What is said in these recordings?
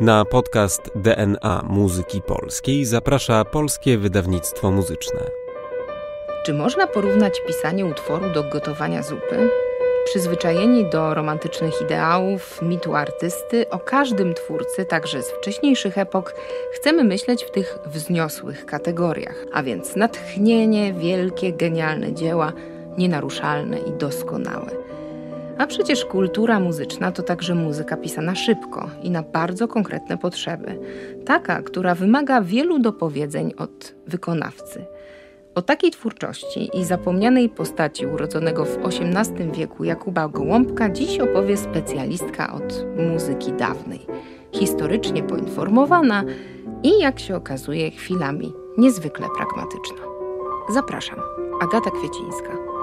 Na podcast DNA Muzyki Polskiej zaprasza Polskie Wydawnictwo Muzyczne. Czy można porównać pisanie utworu do gotowania zupy? Przyzwyczajeni do romantycznych ideałów, mitu artysty, o każdym twórcy, także z wcześniejszych epok, chcemy myśleć w tych wzniosłych kategoriach, a więc natchnienie, wielkie, genialne dzieła, nienaruszalne i doskonałe. A przecież kultura muzyczna to także muzyka pisana szybko i na bardzo konkretne potrzeby. Taka, która wymaga wielu dopowiedzeń od wykonawcy. O takiej twórczości i zapomnianej postaci urodzonego w XVIII wieku Jakuba Gołąbka dziś opowie specjalistka od muzyki dawnej, historycznie poinformowana i, jak się okazuje, chwilami niezwykle pragmatyczna. Zapraszam, Agata Kwiecińska.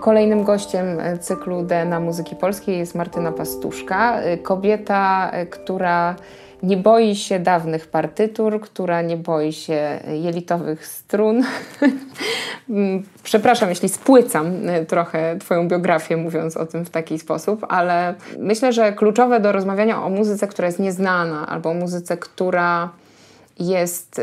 Kolejnym gościem cyklu DNA Muzyki Polskiej jest Martyna Pastuszka, kobieta, która nie boi się dawnych partytur, która nie boi się jelitowych strun. Przepraszam, jeśli spłycam trochę Twoją biografię, mówiąc o tym w taki sposób, ale myślę, że kluczowe do rozmawiania o muzyce, która jest nieznana, albo o muzyce, która jest y,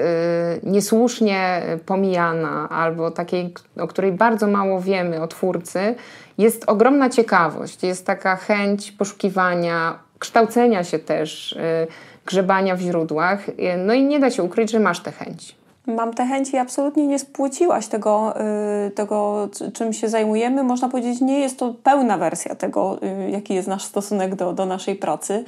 niesłusznie pomijana, albo takiej, o której bardzo mało wiemy o twórcy, jest ogromna ciekawość, jest taka chęć poszukiwania, kształcenia się też, y, grzebania w źródłach. No i nie da się ukryć, że masz tę chęć. Mam te chęci i absolutnie nie spłyciłaś tego, y, tego, czym się zajmujemy. Można powiedzieć, nie jest to pełna wersja tego, y, jaki jest nasz stosunek do, do naszej pracy.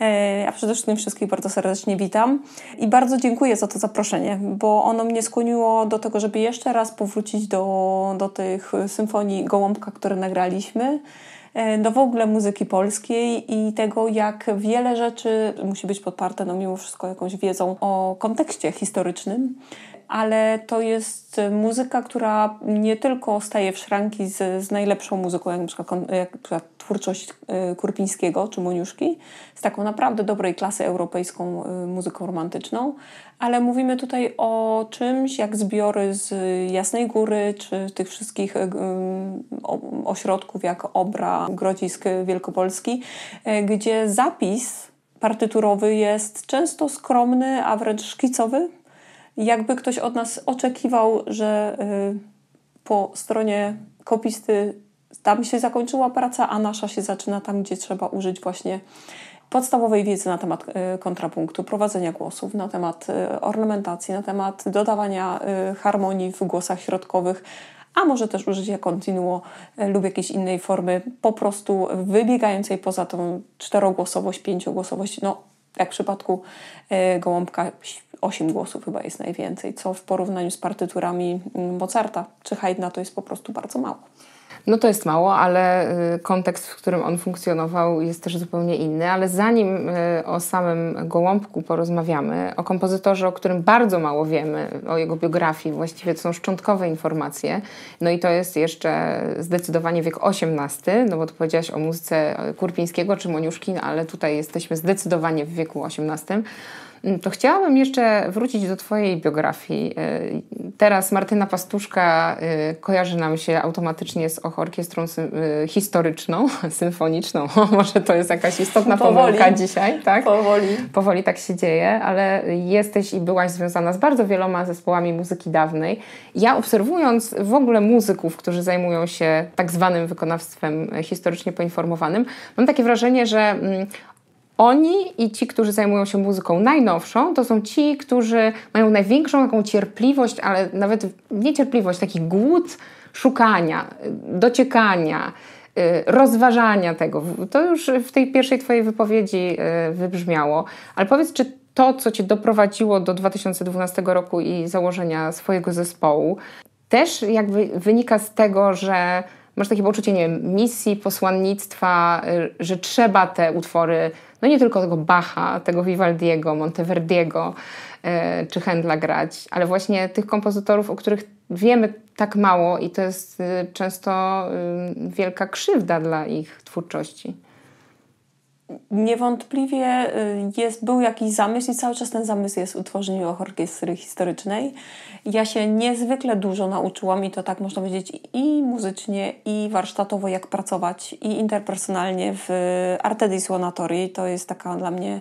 E, ja przede wszystkim wszystkich bardzo serdecznie witam i bardzo dziękuję za to zaproszenie, bo ono mnie skłoniło do tego, żeby jeszcze raz powrócić do, do tych symfonii Gołąbka, które nagraliśmy. E, do w ogóle muzyki polskiej i tego, jak wiele rzeczy musi być podparte, no mimo wszystko, jakąś wiedzą o kontekście historycznym, ale to jest muzyka, która nie tylko staje w szranki z, z najlepszą muzyką, jak na przykład, jak na przykład twórczość e, Kurpińskiego czy Moniuszki, z taką naprawdę dobrej klasy europejską e, muzyką romantyczną, ale mówimy tutaj o czymś jak zbiory z Jasnej Góry, czy tych wszystkich e, ośrodków jak Obra, Grodzisk Wielkopolski, gdzie zapis partyturowy jest często skromny, a wręcz szkicowy. Jakby ktoś od nas oczekiwał, że po stronie kopisty tam się zakończyła praca, a nasza się zaczyna tam, gdzie trzeba użyć właśnie podstawowej wiedzy na temat y, kontrapunktu, prowadzenia głosów, na temat y, ornamentacji, na temat dodawania y, harmonii w głosach środkowych, a może też użycia continuo lub jakiejś innej formy, po prostu wybiegającej poza tą czterogłosowość, pięciogłosowość. No, jak w przypadku gołąbka, osiem głosów chyba jest najwięcej, co w porównaniu z partyturami mm, Mozarta czy Haydna to jest po prostu bardzo mało. No to jest mało, ale y, kontekst, w którym on funkcjonował jest też zupełnie inny. Ale zanim y, o samym Gołąbku porozmawiamy, o kompozytorze, o którym bardzo mało wiemy, o jego biografii, właściwie to są szczątkowe informacje, no i to jest jeszcze zdecydowanie wiek XVIII, no bo tu powiedziałaś o muzyce Kurpińskiego czy Moniuszki, no ale tutaj jesteśmy zdecydowanie w wieku XVIII. Mm, to chciałabym jeszcze wrócić do Twojej biografii. Y, teraz Martyna Pastuszka y, kojarzy nam się automatycznie z orkiestrą y, historyczną, symfoniczną. Może to jest jakaś istotna Powoli. pomyłka dzisiaj, tak? Powoli. Powoli tak się dzieje, ale jesteś i byłaś związana z bardzo wieloma zespołami muzyki dawnej. Ja obserwując w ogóle muzyków, którzy zajmują się tak zwanym wykonawstwem historycznie poinformowanym, mam takie wrażenie, że mm, oni i ci, którzy zajmują się muzyką najnowszą, to są ci, którzy mają największą taką cierpliwość, ale nawet niecierpliwość, taki głód szukania, dociekania, y, rozważania tego. To już w tej pierwszej Twojej wypowiedzi y, wybrzmiało. Ale powiedz, czy to, co Cię doprowadziło do 2012 roku i założenia swojego zespołu, też jakby wynika z tego, że masz takie poczucie, nie wiem, misji, posłannictwa, y, że trzeba te utwory no nie tylko tego Bacha, tego Vivaldiego, Monteverdiego e, czy Händla grać, ale właśnie tych kompozytorów, o których wiemy tak mało i to jest e, często wielka krzywda dla ich twórczości. Niewątpliwie y, jest, był jakiś zamysł i cały czas ten zamysł jest utworzenie orkiestry historycznej. Ja się niezwykle dużo nauczyłam i to tak można powiedzieć i muzycznie, i warsztatowo, jak pracować, i interpersonalnie w Arte di Suonatori. To jest taka dla mnie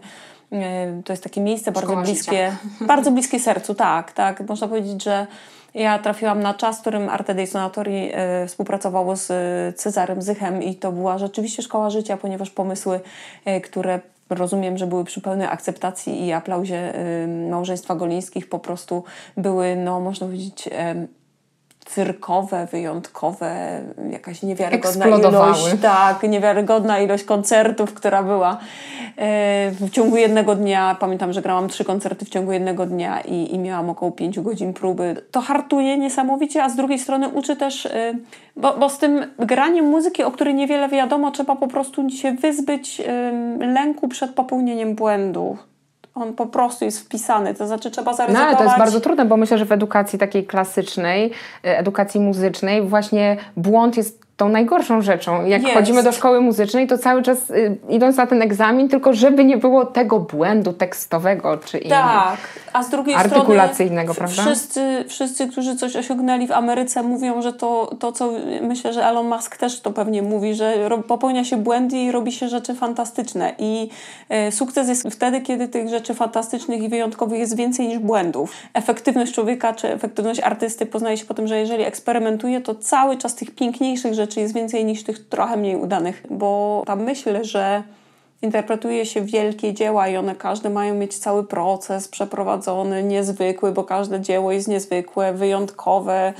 y, to jest takie miejsce bardzo Szkoła bliskie, bardzo bliskie sercu, tak, tak. Można powiedzieć, że ja trafiłam na czas, w którym Arte dei Sonatori e, współpracowało z e, Cezarem Zychem i to była rzeczywiście szkoła życia, ponieważ pomysły, e, które rozumiem, że były przy pełnej akceptacji i aplauzie małżeństwa Golińskich po prostu były, no można powiedzieć, cyrkowe, wyjątkowe, jakaś niewiarygodna ilość, tak, niewiarygodna ilość koncertów, która była e, w ciągu jednego dnia. Pamiętam, że grałam trzy koncerty w ciągu jednego dnia i, i miałam około pięciu godzin próby. To hartuje niesamowicie, a z drugiej strony uczy też, e, bo, bo z tym graniem muzyki, o której niewiele wiadomo, trzeba po prostu się wyzbyć lęku przed popełnieniem błędu on po prostu jest wpisany, to znaczy trzeba zaryzykować. No ale to jest bardzo trudne, bo myślę, że w edukacji takiej klasycznej, e, edukacji muzycznej właśnie błąd jest tą najgorszą rzeczą. Jak jest. chodzimy do szkoły muzycznej, to cały czas y, idąc na ten egzamin, tylko żeby nie było tego błędu tekstowego czy tak. a z drugiej artykulacyjnego, strony prawda? Wszyscy, wszyscy, którzy coś osiągnęli w Ameryce mówią, że to, to, co myślę, że Elon Musk też to pewnie mówi, że popełnia się błędy i robi się rzeczy fantastyczne. I y, sukces jest wtedy, kiedy tych rzeczy fantastycznych i wyjątkowych jest więcej niż błędów. Efektywność człowieka czy efektywność artysty poznaje się po tym, że jeżeli eksperymentuje, to cały czas tych piękniejszych rzeczy rzeczy jest więcej niż tych trochę mniej udanych, bo ta myśl, że interpretuje się wielkie dzieła i one każde mają mieć cały proces przeprowadzony, niezwykły, bo każde dzieło jest niezwykłe, wyjątkowe.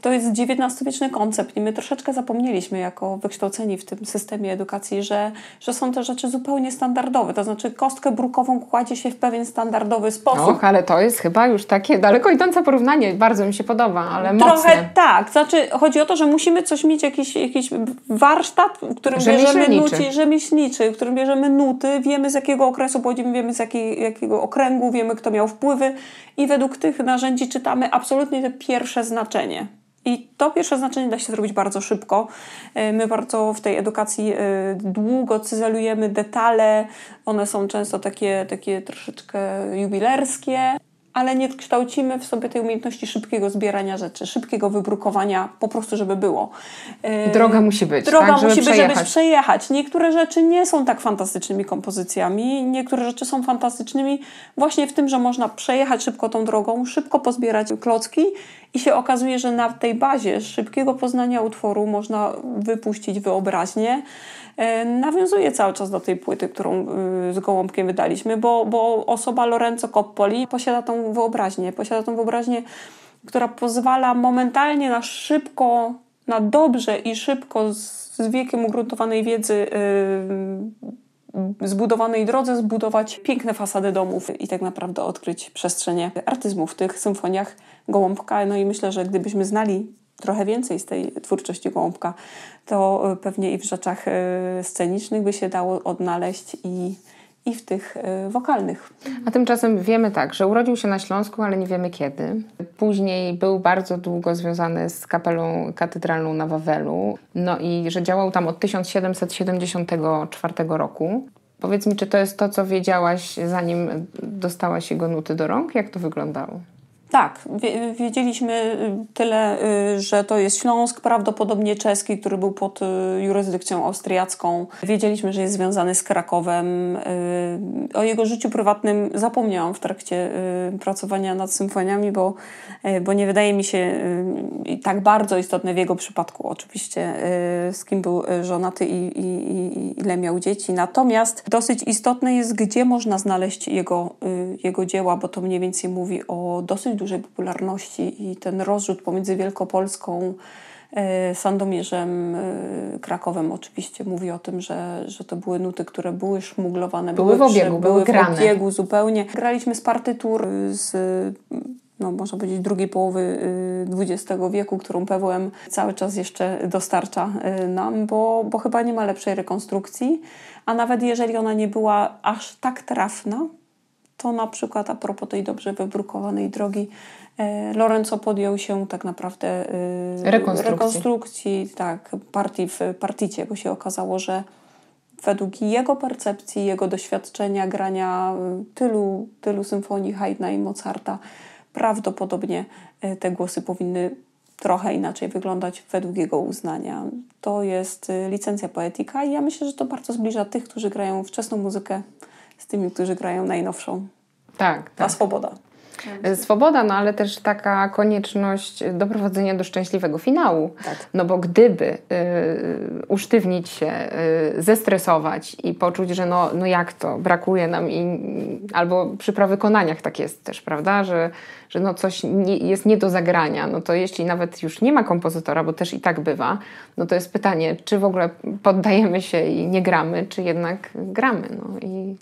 To jest XIX-wieczny koncept i my troszeczkę zapomnieliśmy jako wykształceni w tym systemie edukacji, że, że są te rzeczy zupełnie standardowe. To znaczy kostkę brukową kładzie się w pewien standardowy sposób. Och, ale to jest chyba już takie daleko idące porównanie. Bardzo mi się podoba, ale Trochę mocne. tak. Znaczy chodzi o to, że musimy coś mieć, jakiś, jakiś warsztat, w którym bierzemy nuci rzemieślniczy, w którym bierzemy bierzemy nuty, wiemy z jakiego okresu pochodzimy, wiemy z jakiej, jakiego okręgu, wiemy kto miał wpływy i według tych narzędzi czytamy absolutnie to pierwsze znaczenie. I to pierwsze znaczenie da się zrobić bardzo szybko. E, my bardzo w tej edukacji e, długo cyzelujemy detale. One są często takie, takie troszeczkę jubilerskie ale nie kształcimy w sobie tej umiejętności szybkiego zbierania rzeczy, szybkiego wybrukowania, po prostu, żeby było. Droga musi być. Droga tak, musi być, żeby przejechać. Niektóre rzeczy nie są tak fantastycznymi kompozycjami, niektóre rzeczy są fantastycznymi właśnie w tym, że można przejechać szybko tą drogą, szybko pozbierać klocki i się okazuje, że na tej bazie szybkiego poznania utworu można wypuścić wyobraźnię. E, nawiązuje cały czas do tej płyty, którą y, z Gołąbkiem wydaliśmy, bo, bo osoba Lorenzo Coppoli posiada tą wyobraźnię, posiada tą wyobraźnię, która pozwala momentalnie na szybko, na dobrze i szybko z wiekiem ugruntowanej wiedzy yy, zbudowanej drodze zbudować piękne fasady domów i tak naprawdę odkryć przestrzenie artyzmu w tych symfoniach Gołąbka. No i myślę, że gdybyśmy znali trochę więcej z tej twórczości Gołąbka, to e, pewnie i w rzeczach e, scenicznych by się dało odnaleźć i, i w tych e, wokalnych. A tymczasem wiemy tak, że urodził się na Śląsku, ale nie wiemy kiedy. Później był bardzo długo związany z kapelą katedralną na Wawelu, no i że działał tam od 1774 roku. Powiedz mi, czy to jest to, co wiedziałaś, zanim dostałaś jego nuty do rąk? Jak to wyglądało? Tak, wiedzieliśmy y, tyle, y, że to jest Śląsk, prawdopodobnie czeski, który był pod y, jurysdykcją austriacką. Wiedzieliśmy, że jest związany z Krakowem. O jego życiu prywatnym zapomniałam w trakcie pracowania nad symfoniami, bo, bo nie wydaje mi się tak bardzo istotne w jego przypadku oczywiście, z kim był żonaty i, i, i ile miał dzieci. Natomiast dosyć istotne jest, gdzie można znaleźć jego, jego dzieła, bo to mniej więcej mówi o dosyć dużej popularności i ten rozrzut pomiędzy Wielkopolską, e, Sandomierzem, e, Krakowem oczywiście mówi o tym, że, że to były nuty, które były szmuglowane. Były, były w obiegu, były, były grane. w obiegu zupełnie. Graliśmy z partytur z no, można powiedzieć, drugiej połowy XX y, wieku, którą PWM cały czas jeszcze dostarcza y, nam, bo, bo chyba nie ma lepszej rekonstrukcji, a nawet jeżeli ona nie była aż tak trafna, to na przykład a propos tej dobrze wybrukowanej drogi, e, Lorenzo podjął się tak naprawdę e, rekonstrukcji, rekonstrukcji tak, partii w particie, bo się okazało, że według jego percepcji, jego doświadczenia grania tylu, tylu symfonii Haydna i Mozarta, prawdopodobnie te głosy powinny trochę inaczej wyglądać według jego uznania. To jest licencja poetyka i ja myślę, że to bardzo zbliża tych, którzy grają wczesną muzykę z tymi, którzy grają najnowszą. Tak, tak. Ta swoboda. Y, swoboda, no ale też taka konieczność doprowadzenia do szczęśliwego finału. Tak. No bo gdyby y, usztywnić się, y, zestresować i poczuć, że no, no jak to, brakuje nam i albo przy prawykonaniach tak jest też, prawda, że, że no coś nie, jest nie do zagrania, no to jeśli nawet już nie ma kompozytora, bo też i tak bywa, no to jest pytanie, czy w ogóle poddajemy się i nie gramy, czy jednak gramy. No i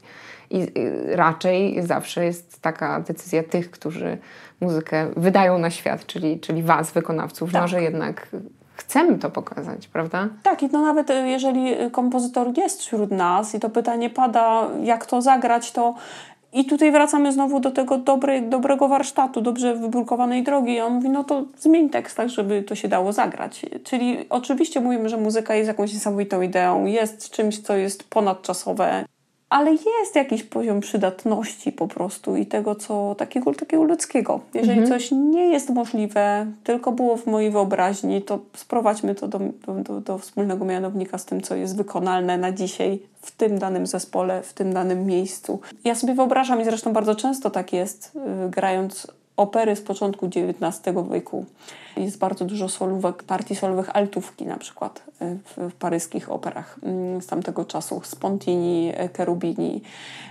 i raczej zawsze jest taka decyzja tych, którzy muzykę wydają na świat, czyli, czyli Was, wykonawców, tak. no, że jednak chcemy to pokazać, prawda? Tak, i to nawet e, jeżeli kompozytor jest wśród nas i to pytanie pada, jak to zagrać, to i tutaj wracamy znowu do tego dobrego warsztatu, dobrze wybrukowanej drogi. I on mówi, no to zmień tekst tak, żeby to się dało zagrać. Czyli oczywiście mówimy, że muzyka jest jakąś niesamowitą ideą, jest czymś, co jest ponadczasowe ale jest jakiś poziom przydatności po prostu i tego, co takiego, takiego ludzkiego. Jeżeli mhm. coś nie jest możliwe, tylko było w mojej wyobraźni, to sprowadźmy to do, do, do, wspólnego mianownika z tym, co jest wykonalne na dzisiaj w tym danym zespole, w tym danym miejscu. Ja sobie wyobrażam i zresztą bardzo często tak jest, yy, grając opery z początku XIX wieku. Jest bardzo dużo solówek, partii solowych altówki na przykład y, w, w paryskich operach mm, z tamtego czasu. Spontini, y, Cherubini.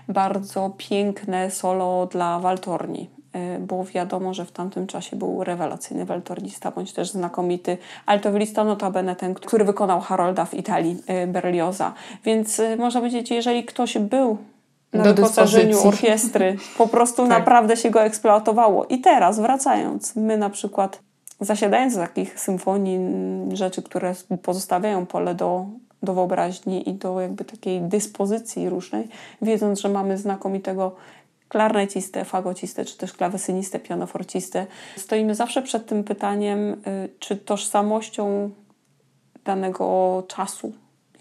Bardzo piękne solo dla Waltorni y, bo wiadomo, że w tamtym czasie był rewelacyjny waltornista, bądź też znakomity altowilista notabene ten, który wykonał Harolda w Italii, Berlioza. Więc można powiedzieć, jeżeli ktoś był na do wyposażeniu orkiestry. Po prostu tak. naprawdę się go eksploatowało. I teraz, wracając, my na przykład zasiadając w takich symfonii, rzeczy, które pozostawiają pole do, do wyobraźni i do jakby takiej dyspozycji różnej, wiedząc, że mamy znakomitego klarnecistę, fagocistę, czy też klawesynistę, pianoforcistę, stoimy zawsze przed tym pytaniem, y, czy tożsamością danego czasu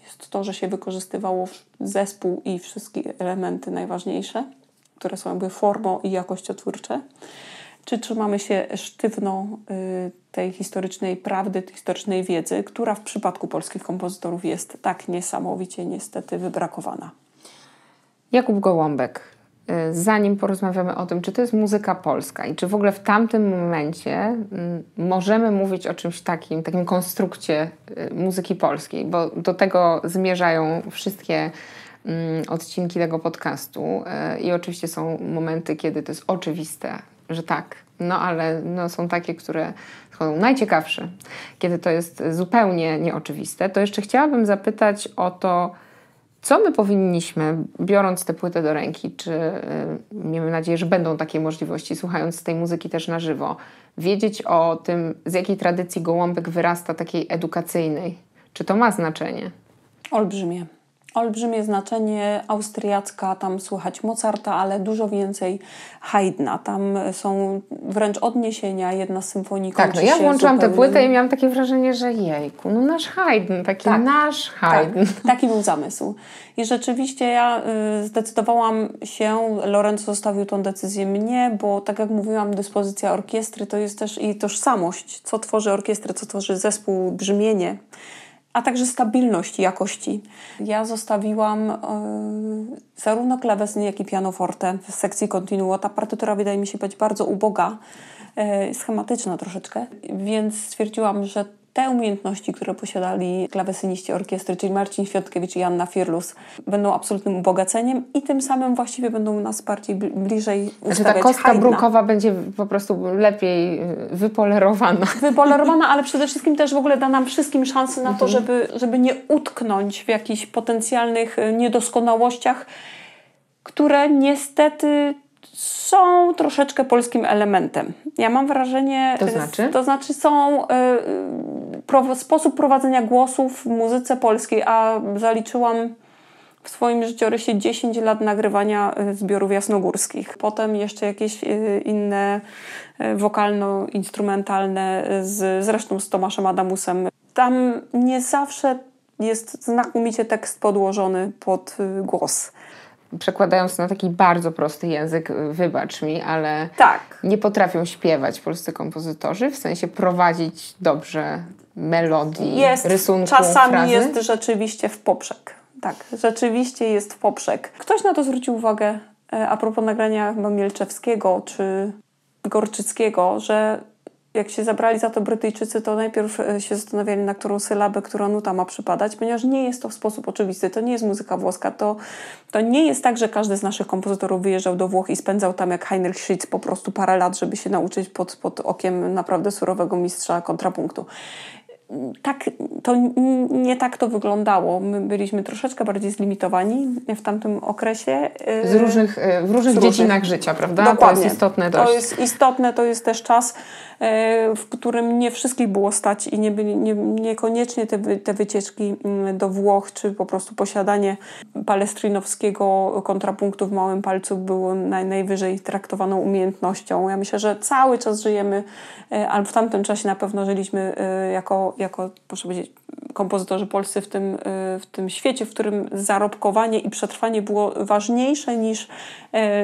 jest to, że się wykorzystywało zespół i wszystkie elementy najważniejsze, które są jakby formą i jakościotwórcze, czy trzymamy się sztywno y, tej historycznej prawdy, tej historycznej wiedzy, która w przypadku polskich kompozytorów jest tak niesamowicie niestety wybrakowana. Jakub Gołąbek, zanim porozmawiamy o tym, czy to jest muzyka polska i czy w ogóle w tamtym momencie mm, możemy mówić o czymś takim, takim konstrukcie y, muzyki polskiej, bo do tego zmierzają wszystkie mm, odcinki tego podcastu y, i oczywiście są momenty, kiedy to jest oczywiste, że tak, no ale no, są takie, które są najciekawsze, kiedy to jest zupełnie nieoczywiste, to jeszcze chciałabym zapytać o to, co my powinniśmy, biorąc tę płytę do ręki, czy yy, miejmy nadzieję, że będą takie możliwości, słuchając tej muzyki też na żywo, wiedzieć o tym, z jakiej tradycji gołąbek wyrasta, takiej edukacyjnej? Czy to ma znaczenie? Olbrzymie olbrzymie znaczenie austriacka, tam słychać Mozarta, ale dużo więcej Haydna. Tam są wręcz odniesienia, jedna z symfonii Tak, no ja włączyłam tę płytę i miałam takie wrażenie, że jejku, no nasz Haydn, taki tak, nasz Haydn. Tak, taki był zamysł. I rzeczywiście ja y, zdecydowałam się, Lorenzo zostawił tą decyzję mnie, bo tak jak mówiłam, dyspozycja orkiestry to jest też i tożsamość, co tworzy orkiestrę, co tworzy zespół, brzmienie a także stabilność jakości. Ja zostawiłam yy, zarówno klawesyn, jak i pianoforte w sekcji continuo. Ta partytura wydaje mi się być bardzo uboga, yy, schematyczna troszeczkę, więc stwierdziłam, że te umiejętności, które posiadali klawesyniści orkiestry, czyli Marcin Świadkiewicz i Anna Firlus, będą absolutnym ubogaceniem i tym samym właściwie będą nas bardziej bliżej Znaczy ta kostka Haydna. brukowa będzie po prostu lepiej y, wypolerowana. Wypolerowana, ale przede wszystkim też w ogóle da nam wszystkim szansę na to, mhm. żeby, żeby nie utknąć w jakichś potencjalnych y, niedoskonałościach, które niestety są troszeczkę polskim elementem. Ja mam wrażenie. To znaczy? To znaczy są. Y, pro, sposób prowadzenia głosów w muzyce polskiej, a zaliczyłam w swoim życiorysie 10 lat nagrywania y, zbiorów jasnogórskich. Potem jeszcze jakieś inne wokalno-instrumentalne, z, zresztą z Tomaszem Adamusem. Tam nie zawsze jest znakomicie tekst podłożony pod głos. Przekładając na taki bardzo prosty język, wybacz mi, ale tak. nie potrafią śpiewać polscy kompozytorzy, w sensie prowadzić dobrze melodii, jest, rysunku, Czasami frazy. jest rzeczywiście w poprzek. Tak, rzeczywiście jest w poprzek. Ktoś na to zwrócił uwagę e, a propos nagrania chyba Mielczewskiego czy Gorczyckiego, że jak się zabrali za to Brytyjczycy, to najpierw e, się zastanawiali, na którą sylabę, która nuta ma przypadać, ponieważ nie jest to w sposób oczywisty. To nie jest muzyka włoska. To, to nie jest tak, że każdy z naszych kompozytorów wyjeżdżał do Włoch i spędzał tam jak Heinrich Schütz po prostu parę lat, żeby się nauczyć pod, pod okiem naprawdę surowego mistrza kontrapunktu tak, to nie tak to wyglądało. My byliśmy troszeczkę bardziej zlimitowani w tamtym okresie. Z różnych, w różnych z dziedzinach różnych. życia, prawda? Dokładnie. To jest istotne dość. To jest istotne, to jest też czas, E, w którym nie wszystkich było stać i nie byli, nie, niekoniecznie te, te wycieczki mm, do Włoch, czy po prostu posiadanie palestrinowskiego kontrapunktu w małym palcu było naj, najwyżej traktowaną umiejętnością. Ja myślę, że cały czas żyjemy, albo w tamtym czasie na pewno żyliśmy jako, jako proszę powiedzieć, kompozytorzy polscy w tym, w tym świecie, w którym zarobkowanie i przetrwanie było ważniejsze niż,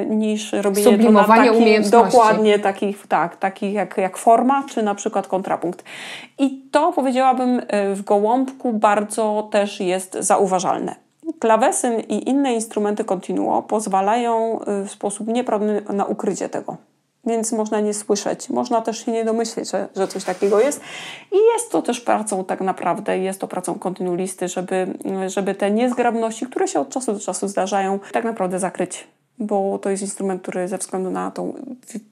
niż robienie Sublimowanie to na. Dokładnie takich, tak, takich jak, jak forma, czy na przykład kontrapunkt. I to powiedziałabym y, w gołąbku bardzo też jest zauważalne. Klawesyn i inne instrumenty continuo pozwalają y, w sposób nieprawny na ukrycie tego. Więc można nie słyszeć, można też się nie domyśleć, że, że coś takiego jest. I jest to też pracą tak naprawdę, jest to pracą kontynuisty, żeby, żeby te niezgrabności, które się od czasu do czasu zdarzają, tak naprawdę zakryć bo to jest instrument, który ze względu na tą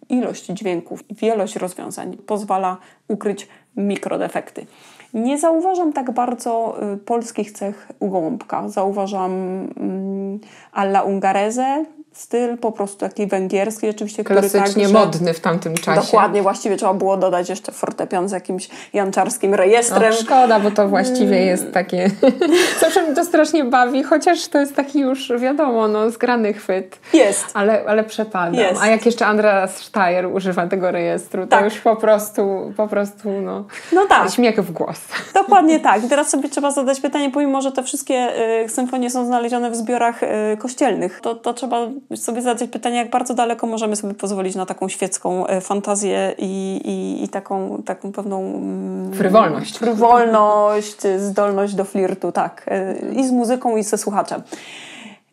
ilość dźwięków i wielość rozwiązań pozwala ukryć mikrodefekty. Nie zauważam tak bardzo y, polskich cech u gołąbka. Zauważam mm, alla ungareze, styl po prostu taki węgierski oczywiście. Klasycznie który modny w tamtym czasie. Dokładnie, właściwie trzeba było dodać jeszcze fortepian z jakimś janczarskim rejestrem. O, szkoda, bo to właściwie mm. jest takie... Zawsze mi to strasznie bawi, chociaż to jest taki już, wiadomo, no, zgrany chwyt. Jest. Ale, ale przepadam. Jest. A jak jeszcze Andreas Steyer używa tego rejestru, to tak. już po prostu, po prostu, no, no tak. śmiech w głos. Dokładnie tak. I teraz sobie trzeba zadać pytanie, pomimo, że te wszystkie y, symfonie są znalezione w zbiorach y, kościelnych, to, to trzeba sobie zadać pytanie, jak bardzo daleko możemy sobie pozwolić na taką świecką e, fantazję i, i, i taką, taką pewną... Mm, frywolność. Frywolność, zdolność do flirtu, tak. E, I z muzyką, i ze słuchaczem.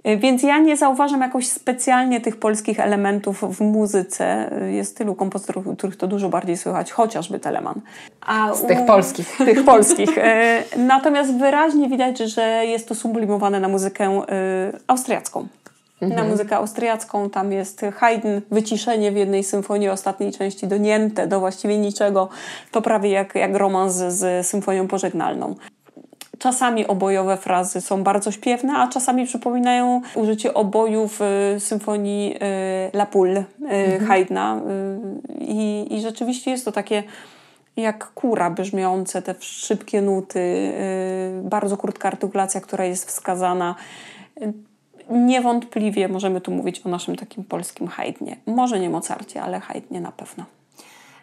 E, więc ja nie zauważam jakoś specjalnie tych polskich elementów w muzyce. Jest tylu kompozytorów, których to dużo bardziej słychać, chociażby Teleman. A z tych polskich. Tych polskich. Natomiast wyraźnie widać, że jest to sublimowane na muzykę austriacką mhm. na muzykę austriacką. Tam jest Haydn, wyciszenie w jednej symfonii ostatniej części donięte do właściwie niczego. To prawie jak, jak romans z, symfonią pożegnalną. Czasami obojowe frazy są bardzo śpiewne, a czasami przypominają użycie oboju w y, symfonii y, La Poule y, mhm. Haydna. I, I rzeczywiście jest to takie jak kura brzmiące, te szybkie nuty, bardzo krótka artykulacja, która jest wskazana niewątpliwie możemy tu mówić o naszym takim polskim Haydnie. Może nie Mozarcie, ale Haydnie na pewno.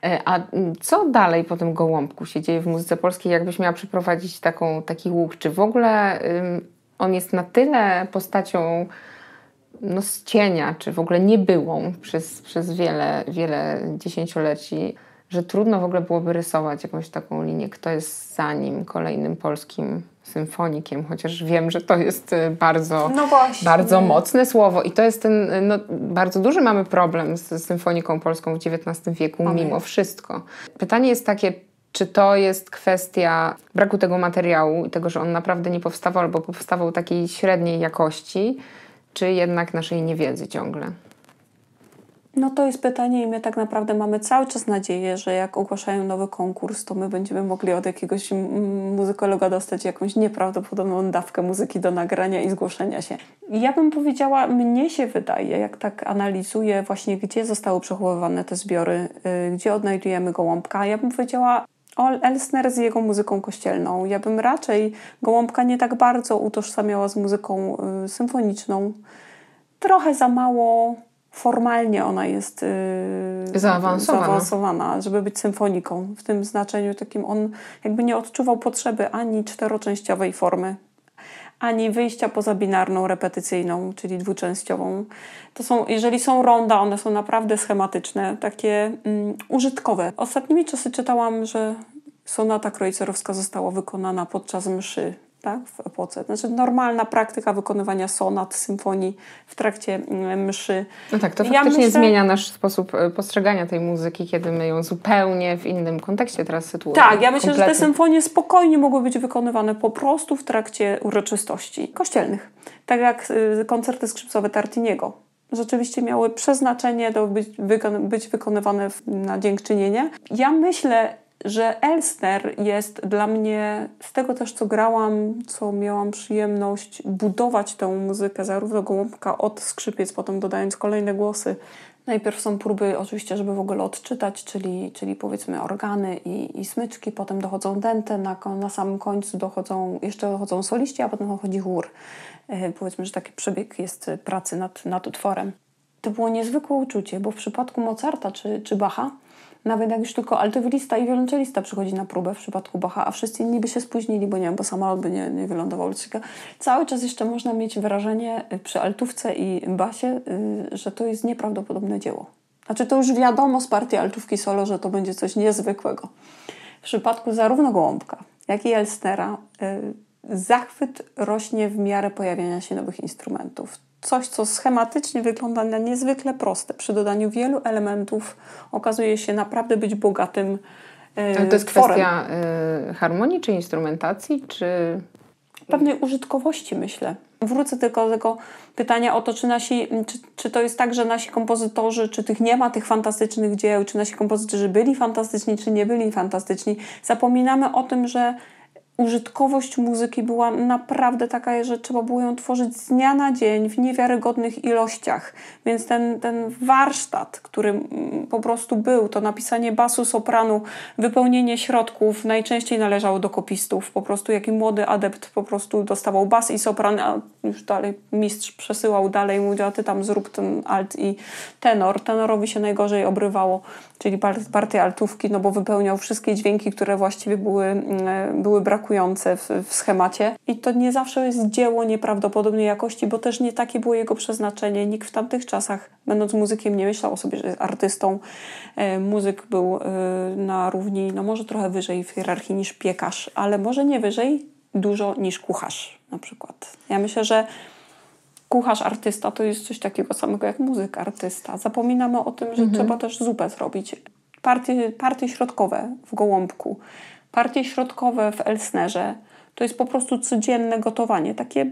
E, a co dalej po tym gołąbku się dzieje w muzyce polskiej? Jakbyś miała przeprowadzić taką, taki łuk? Czy w ogóle ym, on jest na tyle postacią no, z cienia, czy w ogóle niebyłą przez, przez wiele, wiele dziesięcioleci, że trudno w ogóle byłoby rysować jakąś taką linię, kto jest za nim, kolejnym polskim symfonikiem, chociaż wiem, że to jest y, bardzo, no bardzo mocne słowo i to jest ten, y, no, bardzo duży mamy problem z symfoniką polską w XIX wieku, Mamy. mimo wszystko. Pytanie jest takie, czy to jest kwestia braku tego materiału i tego, że on naprawdę nie powstawał albo powstawał takiej średniej jakości, czy jednak naszej niewiedzy ciągle? No to jest pytanie i my tak naprawdę mamy cały czas nadzieję, że jak ogłaszają nowy konkurs, to my będziemy mogli od jakiegoś muzykologa dostać jakąś nieprawdopodobną dawkę muzyki do nagrania i zgłoszenia się. Ja bym powiedziała, mnie się wydaje, jak tak analizuję właśnie, gdzie zostały przechowywane te zbiory, yy, gdzie odnajdujemy Gołąbka, ja bym powiedziała Elsner z jego muzyką kościelną. Ja bym raczej Gołąbka nie tak bardzo utożsamiała z muzyką yy, symfoniczną. Trochę za mało formalnie ona jest yy, zaawansowana. zaawansowana, żeby być symfoniką. W tym znaczeniu takim on jakby nie odczuwał potrzeby ani czteroczęściowej formy, ani wyjścia poza binarną, repetycyjną, czyli dwuczęściową. To są, jeżeli są ronda, one są naprawdę schematyczne, takie mm, użytkowe. Ostatnimi czasy czytałam, że sonata krojcerowska została wykonana podczas mszy tak, w epoce. Znaczy normalna praktyka wykonywania sonat, symfonii w trakcie mm, mszy. No tak, to ja faktycznie myślę... zmienia nasz sposób e, postrzegania tej muzyki, kiedy my ją zupełnie w innym kontekście teraz sytuujemy. Tak, ja myślę, kompletnie. że te symfonie spokojnie mogły być wykonywane po prostu w trakcie uroczystości kościelnych. Tak jak y, koncerty skrzypcowe Tartiniego rzeczywiście miały przeznaczenie do być, być wykonywane na dziękczynienie. Ja myślę, że Elster jest dla mnie, z tego też co grałam, co miałam przyjemność budować tę muzykę, zarówno gołąbka od skrzypiec, potem dodając kolejne głosy. Najpierw są próby oczywiście, żeby w ogóle odczytać, czyli, czyli powiedzmy organy i, i smyczki, potem dochodzą dęte, na, na samym końcu dochodzą, jeszcze dochodzą soliści, a potem dochodzi chór. E, powiedzmy, że taki przebieg jest pracy nad, nad utworem. To było niezwykłe uczucie, bo w przypadku Mozarta czy, czy Bacha nawet jak już tylko altowilista i wiolonczelista przychodzi na próbę w przypadku Bacha, a wszyscy inni by się spóźnili, bo nie wiem, bo samolot by nie, nie wylądował. Cały czas jeszcze można mieć wrażenie y, przy altówce i basie, y, że to jest nieprawdopodobne dzieło. Znaczy to już wiadomo z partii altówki solo, że to będzie coś niezwykłego. W przypadku zarówno Gołąbka, jak i Elstera y, zachwyt rośnie w miarę pojawiania się nowych instrumentów coś, co schematycznie wygląda na niezwykle proste, przy dodaniu wielu elementów okazuje się naprawdę być bogatym yy, Ale to jest tworem. kwestia y, harmonii, czy instrumentacji, czy... Pewnej użytkowości, myślę. Wrócę tylko do tego pytania o to, czy, nasi, czy, czy to jest tak, że nasi kompozytorzy, czy tych nie ma tych fantastycznych dzieł, czy nasi kompozytorzy byli fantastyczni, czy nie byli fantastyczni. Zapominamy o tym, że użytkowość muzyki była naprawdę taka, że trzeba było ją tworzyć z dnia na dzień w niewiarygodnych ilościach. Więc ten, ten warsztat, który mm, po prostu był, to napisanie basu, sopranu, wypełnienie środków najczęściej należało do kopistów. Po prostu jaki młody adept po prostu dostawał bas i sopran, a już dalej mistrz przesyłał dalej, mówił, a ty tam zrób ten alt i tenor. Tenorowi się najgorzej obrywało, czyli partię altówki, no bo wypełniał wszystkie dźwięki, które właściwie były, mm, były brakujące brakujące w, w, schemacie. I to nie zawsze jest dzieło nieprawdopodobnej jakości, bo też nie takie było jego przeznaczenie. Nikt w tamtych czasach, będąc muzykiem, nie myślał o sobie, że jest artystą. E, muzyk był e, na równi, no może trochę wyżej w hierarchii niż piekarz, ale może nie wyżej dużo niż kucharz na przykład. Ja myślę, że kucharz artysta to jest coś takiego samego jak muzyk artysta. Zapominamy o tym, że mhm. trzeba też zupę zrobić. Partie, partie środkowe w gołąbku Partie środkowe w Elsnerze to jest po prostu codzienne gotowanie, takie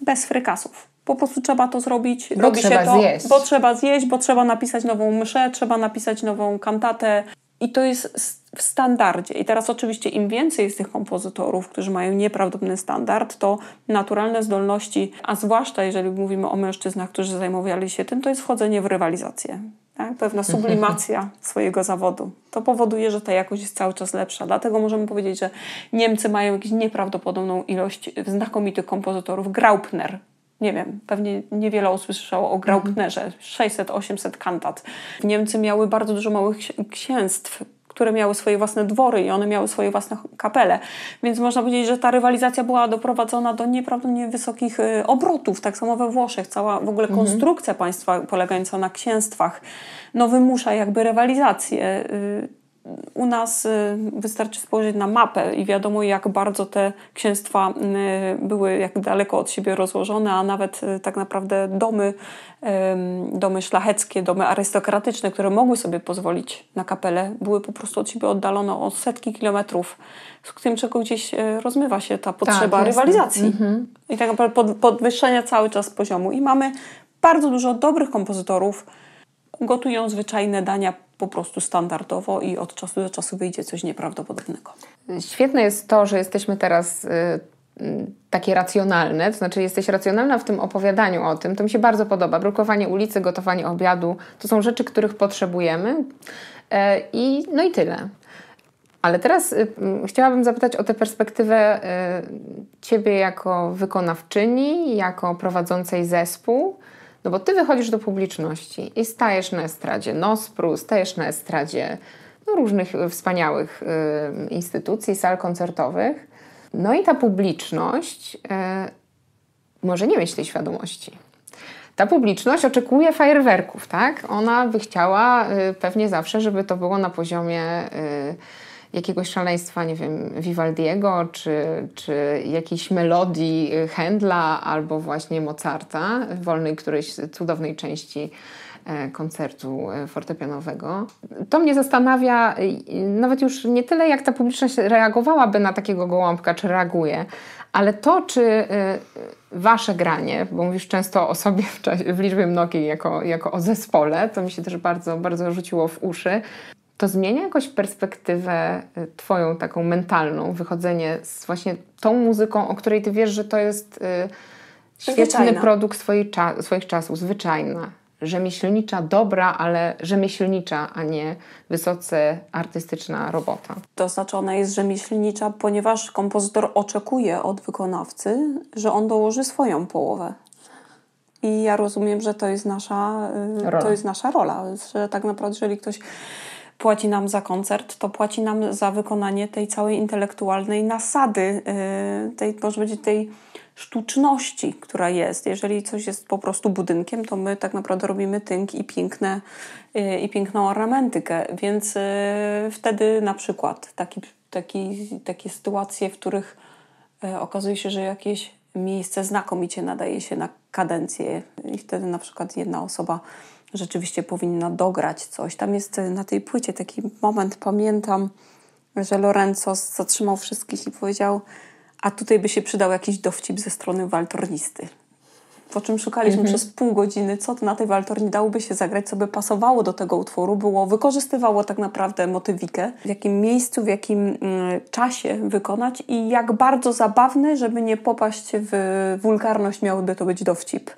bez frykasów. Po prostu trzeba to zrobić. Bo Robi się to, zjeść. Bo trzeba zjeść, bo trzeba napisać nową mszę, trzeba napisać nową kantatę. I to jest w standardzie. I teraz oczywiście im więcej jest tych kompozytorów, którzy mają nieprawdopodobny standard, to naturalne zdolności, a zwłaszcza jeżeli mówimy o mężczyznach, którzy zajmowali się tym, to jest wchodzenie w rywalizację tak? pewna sublimacja swojego zawodu. To powoduje, że ta jakość jest cały czas lepsza. Dlatego możemy powiedzieć, że Niemcy mają jakąś nieprawdopodobną ilość znakomitych kompozytorów. Graupner, nie wiem, pewnie niewiele osób słyszało o Graupnerze, 600-800 kantat. Niemcy miały bardzo dużo małych księstw, które miały swoje własne dwory i one miały swoje własne kapele. Więc można powiedzieć, że ta rywalizacja była doprowadzona do nieprawdopodobnie wysokich y, obrotów. Tak samo we Włoszech. Cała w ogóle mhm. konstrukcja mhm. państwa polegająca na księstwach no, wymusza jakby rywalizację. U nas y, wystarczy spojrzeć na mapę i wiadomo, jak bardzo te księstwa y, były jak daleko od siebie rozłożone, a nawet y, tak naprawdę domy, domy szlacheckie, domy arystokratyczne, które mogły sobie pozwolić na kapelę, były po prostu od siebie oddalone o setki kilometrów, z tym czego gdzieś rozmywa się ta potrzeba tak, rywalizacji. Mhm. I tak naprawdę podwyższenia cały czas poziomu. I mamy bardzo dużo dobrych kompozytorów, gotują zwyczajne dania po prostu standardowo i od czasu do czasu wyjdzie coś nieprawdopodobnego. Świetne jest to, że jesteśmy teraz y, y, takie racjonalne, to znaczy jesteś racjonalna w tym opowiadaniu o tym. To mi się bardzo podoba. Brukowanie ulicy, gotowanie obiadu to są rzeczy, których potrzebujemy. E, I, no i tyle. Ale teraz y, chciałabym zapytać o tę perspektywę Ciebie jako wykonawczyni, jako prowadzącej zespół. No bo ty wychodzisz do publiczności i stajesz na estradzie Nospru, stajesz na estradzie no, różnych wspaniałych y, instytucji, sal koncertowych. No i ta publiczność y, może nie mieć tej świadomości. Ta publiczność oczekuje fajerwerków, tak? Ona by chciała y, pewnie zawsze, żeby to było na poziomie y, jakiegoś szaleństwa, nie wiem, Vivaldiego, czy, czy jakiejś melodii Händla, albo właśnie Mozarta, wolnej którejś cudownej części e, koncertu e, fortepianowego. To mnie zastanawia nawet już nie tyle, jak ta publiczność reagowałaby na takiego gołąbka, czy reaguje, ale to, czy y, wasze granie, bo mówisz często o sobie w, czasie, w liczbie mnogiej jako, jako o zespole, to mi się też bardzo, bardzo rzuciło w uszy, to zmienia jakoś perspektywę y, twoją taką mentalną, wychodzenie z właśnie tą muzyką, o której ty wiesz, że to jest y, świetny zwyczajna. produkt swoich, cza swoich czasów, zwyczajna rzemieślnicza, dobra, ale rzemieślnicza, a nie wysoce artystyczna robota. To znaczy ona jest rzemieślnicza, ponieważ kompozytor oczekuje od wykonawcy, że on dołoży swoją połowę. I ja rozumiem, że to jest nasza y, rola. To jest nasza rola, że tak naprawdę jeżeli ktoś płaci nam za koncert, to płaci nam za wykonanie tej całej intelektualnej nasady, y, tej, może być tej sztuczności, która jest. Jeżeli coś jest po prostu budynkiem, to my tak naprawdę robimy tynk i piękne y, i piękną ornamentykę. Więc y, wtedy na przykład taki, taki, takie sytuacje, w których okazuje się, że jakieś miejsce znakomicie nadaje się na kadencję i wtedy na przykład jedna osoba rzeczywiście powinna dograć coś. Tam jest na tej płycie taki moment, pamiętam, że Lorenzo zatrzymał wszystkich i powiedział a tutaj by się przydał jakiś dowcip ze strony waltornisty. Po czym szukaliśmy mhm. przez pół godziny, co na tej waltorni dałoby się zagrać, co by pasowało do tego utworu, było, wykorzystywało tak naprawdę motywikę, w jakim miejscu, w jakim mm, czasie wykonać i jak bardzo zabawny, żeby nie popaść w wulgarność, miałby to być dowcip.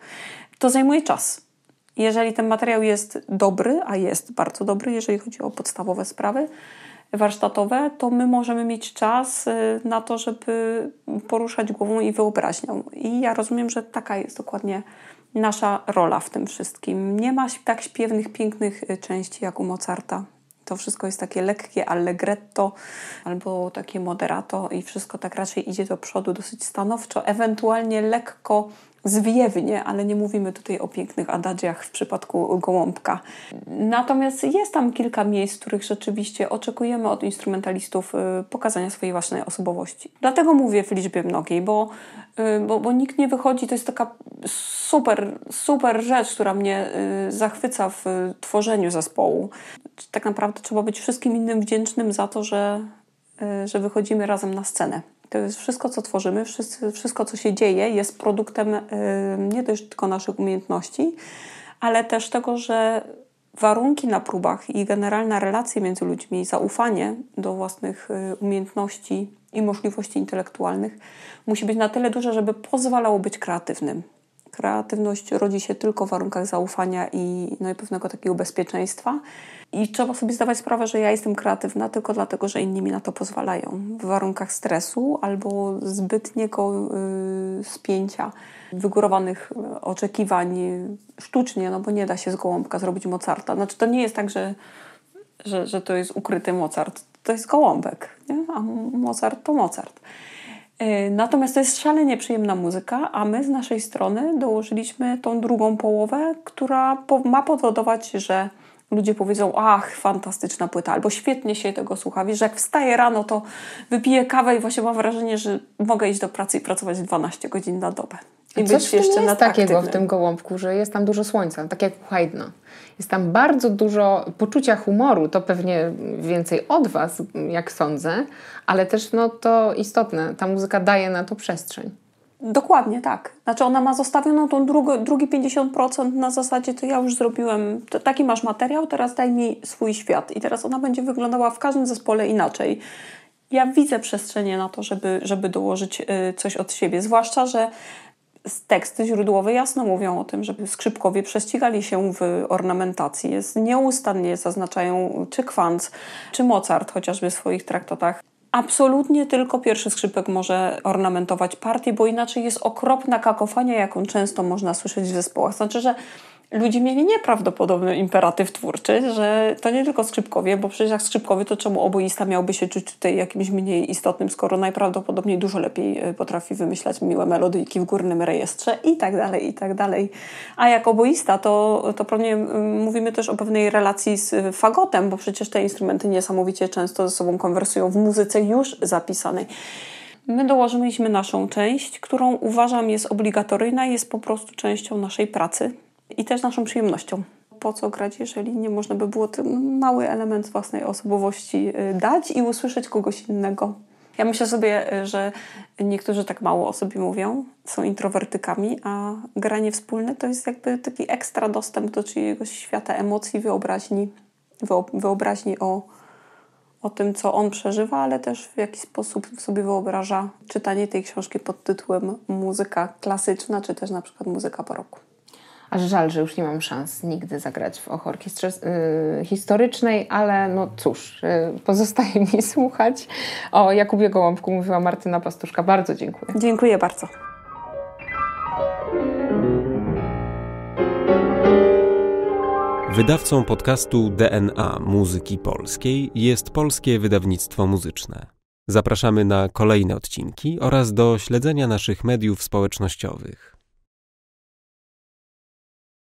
To zajmuje czas. Jeżeli ten materiał jest dobry, a jest bardzo dobry, jeżeli chodzi o podstawowe sprawy, warsztatowe, to my możemy mieć czas y, na to, żeby poruszać głową i wyobraźnią. I ja rozumiem, że taka jest dokładnie nasza rola w tym wszystkim. Nie ma tak śpiewnych, pięknych y, części jak u Mozarta. To wszystko jest takie lekkie allegretto albo takie moderato i wszystko tak raczej idzie do przodu dosyć stanowczo, ewentualnie lekko zwiewnie, ale nie mówimy tutaj o pięknych adagiach w przypadku gołąbka. Natomiast jest tam kilka miejsc, w których rzeczywiście oczekujemy od instrumentalistów y, pokazania swojej własnej osobowości. Dlatego mówię w liczbie mnogiej, bo, y, bo, bo nikt nie wychodzi, to jest taka super, super rzecz, która mnie y, zachwyca w tworzeniu zespołu. Tak naprawdę trzeba być wszystkim innym wdzięcznym za to, że, że wychodzimy razem na scenę. To jest wszystko, co tworzymy, wszystko, co się dzieje, jest produktem y, nie tylko naszych umiejętności, ale też tego, że warunki na próbach i generalna relacja między ludźmi, zaufanie do własnych y, umiejętności i możliwości intelektualnych musi być na tyle duże, żeby pozwalało być kreatywnym. Kreatywność rodzi się tylko w warunkach zaufania i, no i pewnego takiego bezpieczeństwa. I trzeba sobie zdawać sprawę, że ja jestem kreatywna tylko dlatego, że inni mi na to pozwalają. W warunkach stresu albo zbytniego yy, spięcia, wygórowanych oczekiwań sztucznie, no bo nie da się z gołąbka zrobić Mozarta. Znaczy to nie jest tak, że, że, że to jest ukryty Mozart. To jest gołąbek, nie? a Mozart to Mozart. Y, natomiast to jest szalenie przyjemna muzyka, a my z naszej strony dołożyliśmy tą drugą połowę, która ma powodować, że ludzie powiedzą, ach, fantastyczna płyta, albo świetnie się tego słucha. Wiesz, że jak wstaję rano, to wypiję kawę i właśnie mam wrażenie, że mogę iść do pracy i pracować 12 godzin na dobę. I Coś być jeszcze jest takiego w tym gołąbku, że jest tam dużo słońca, tak jak u Haydna. Jest tam bardzo dużo poczucia humoru, to pewnie więcej od Was, jak sądzę, ale też no, to istotne, ta muzyka daje na to przestrzeń. Dokładnie tak. Znaczy ona ma zostawioną tą drugi, drugi 50% na zasadzie to ja już zrobiłem, to, taki masz materiał, teraz daj mi swój świat. I teraz ona będzie wyglądała w każdym zespole inaczej. Ja widzę przestrzenie na to, żeby, żeby dołożyć y, coś od siebie. Zwłaszcza, że teksty źródłowe jasno mówią o tym, żeby skrzypkowie prześcigali się w ornamentacji. Jest nieustannie zaznaczają czy Kwanz, czy Mozart chociażby w swoich traktatach absolutnie tylko pierwszy skrzypek może ornamentować partię, bo inaczej jest okropna kakofania, jaką często można słyszeć w zespołach. Znaczy, że ludzie mieli nieprawdopodobny imperatyw twórczy, że to nie tylko skrzypkowie, bo przecież jak skrzypkowie, to czemu oboista miałby się czuć tutaj jakimś mniej istotnym, skoro najprawdopodobniej dużo lepiej e, potrafi wymyślać miłe melodyjki w górnym rejestrze i tak dalej, i tak dalej. A jak oboista, to, to pewnie mówimy też o pewnej relacji z fagotem, bo przecież te instrumenty niesamowicie często ze sobą konwersują w muzyce już zapisanej. My dołożyliśmy naszą część, którą uważam jest obligatoryjna, jest po prostu częścią naszej pracy i też naszą przyjemnością. Po co grać, jeżeli nie można by było ten mały element własnej osobowości y, dać i usłyszeć kogoś innego? Ja myślę sobie, y, że niektórzy tak mało o sobie mówią, są introwertykami, a granie wspólne to jest jakby taki ekstra dostęp do czyjegoś świata emocji, wyobraźni, wyobraźni o, o tym, co on przeżywa, ale też w jaki sposób sobie wyobraża czytanie tej książki pod tytułem muzyka klasyczna, czy też na przykład muzyka po roku. Aż żal, że już nie mam szans nigdy zagrać w orkiestrze yy, historycznej, ale no cóż, yy, pozostaje mi słuchać. O Jakubie Gołąbku mówiła Martyna Pastuszka. Bardzo dziękuję. Dziękuję bardzo. Wydawcą podcastu DNA Muzyki Polskiej jest Polskie Wydawnictwo Muzyczne. Zapraszamy na kolejne odcinki oraz do śledzenia naszych mediów społecznościowych.